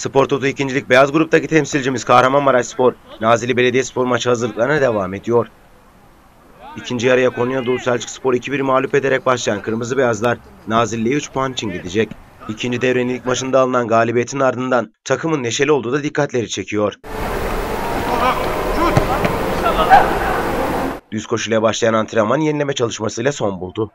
Spor Toto 2. Beyaz Grup'taki temsilcimiz Kahramanmaraş Spor, Nazilli Belediyespor maçı hazırlıklarına devam ediyor. İkinci yarıya Konya Doğu Selçuk Spor 2-1 mağlup ederek başlayan Kırmızı Beyazlar Nazilli'ye 3 puan için gidecek. İkinci devrenin ilk maçında alınan galibiyetin ardından takımın neşeli olduğu da dikkatleri çekiyor. Düz koşuyla başlayan antrenman yenileme çalışmasıyla son buldu.